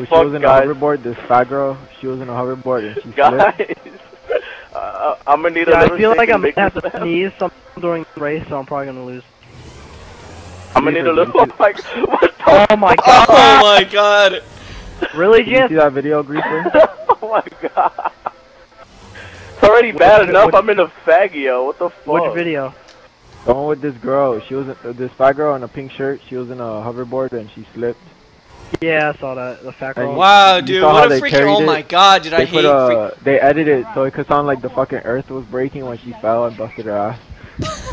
I'm she was fucked, in guys. a hoverboard, this fat girl, she was in a hoverboard and she slipped. Guys, uh, I'm gonna need a Yeah, little I feel like I'm gonna have to sneeze some during the race, so I'm probably gonna lose. I'm gonna need a little like what the Oh my god! Oh my god. really, Did you see that video, Greaser? oh my god. It's already bad What- enough. what- I'm in a Faggio. What the fuck? Which video? The one with this girl, she was in, uh, this fat girl in a pink shirt. She was in a hoverboard and she slipped. Yeah, I saw that. The fat girl. Wow, dude, what a freaking. Oh it? my god, did I They hate. put freak- uh, they edited it so it could sound like the fucking earth was breaking when she fell and busted her ass.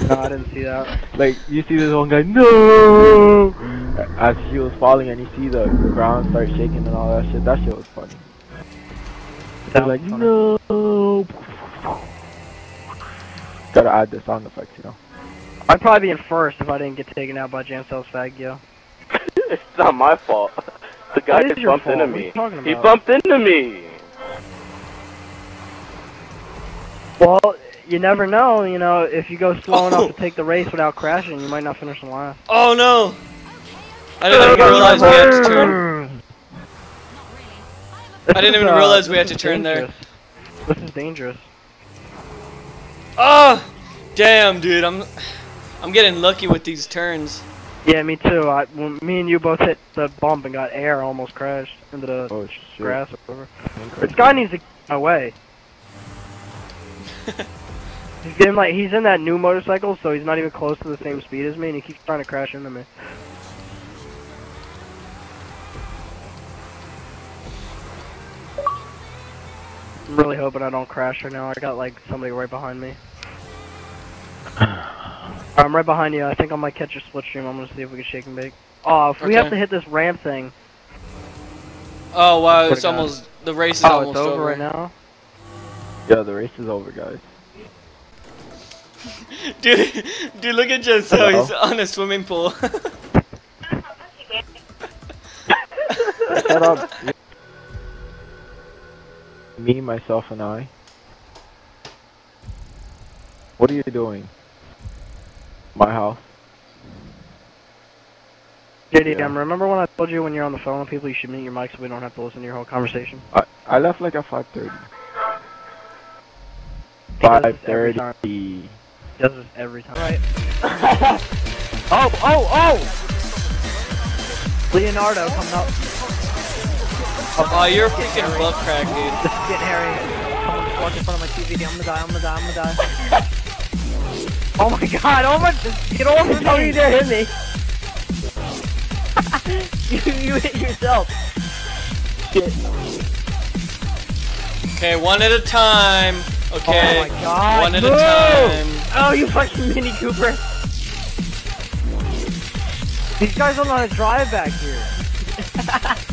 No, I didn't see that. Like you see this one guy, no, as she was falling, and you see the ground start shaking and all that shit. That shit was funny. They're like, funny. no. Gotta add the sound effects, you know. I'd probably be in first if I didn't get taken out by Jamcel's Faggio. it's not my fault. The guy just bumped fault. into me. He bumped into me. Well, you never know. You know, if you go slow Oh. enough to take the race without crashing, you might not finish in last. Oh no! I didn't even realize we had to turn. This I didn't is, even uh, realize we had to turn there. dangerous. This is dangerous. Oh! Damn, dude, I'm. I'm getting lucky with these turns. Yeah, me too. I, when me and you both hit the bump and got air, almost crashed into the Oh grass or whatever. This guy needs to get my way. he's getting like he's in that new motorcycle, so he's not even close to the same speed as me, and he keeps trying to crash into me. I'm really hoping I don't crash right now. I got like somebody right behind me. I'm right behind you. I think I might catch your split stream. I'm gonna see if we can shake and bake. Oh, if we have to hit this ramp thing. Oh wow, Swear it's to God. almost. The race is Oh, almost it's over, right now. Yeah, the race is over, guys. Dude, dude, look at just how Hello? he's on a swimming pool. Shut up. Me, myself, and I. What are you doing? My house. JD, Yeah. um, remember when I told you when you're on the phone with people you should mute your mic so we don't have to listen to your whole conversation? I I left like at five thirty. 5.30. does this every time. He does this every time. Right. oh, oh, oh! Leonardo coming up. oh, you're a freaking butt crack, dude. This is getting hairy. Someone just walked in front of my TV. I'm gonna die, I'm gonna die, I'm gonna die. oh my god, oh my, just get off of me! Don't you dare hit me. you, you hit yourself. Okay, one at a time. Okay. Oh my god, One at move! a time. Oh, you fucking Mini Cooper. These guys don't know how to drive back here.